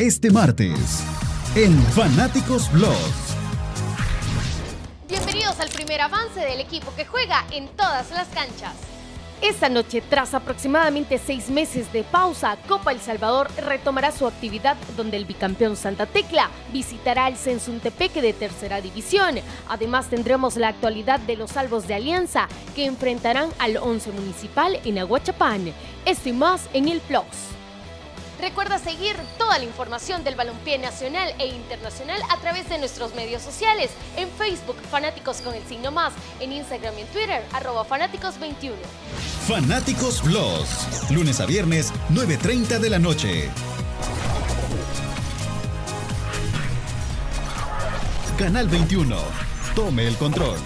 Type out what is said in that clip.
Este martes, en Fanáticos Blogs. Bienvenidos al primer avance del equipo que juega en todas las canchas. Esta noche, tras aproximadamente seis meses de pausa, Copa El Salvador retomará su actividad donde el bicampeón Santa Tecla visitará el Sensuntepeque de tercera división. Además tendremos la actualidad de los salvos de Alianza que enfrentarán al 11 municipal en Aguachapán. Esto y más en el Plus. Recuerda seguir toda la información del balompié nacional e internacional a través de nuestros medios sociales. En Facebook, Fanáticos con el signo más. En Instagram y en Twitter, arroba Fanáticos21. Fanáticos Blogs. Lunes a viernes, 9.30 de la noche. Canal 21. Tome el control.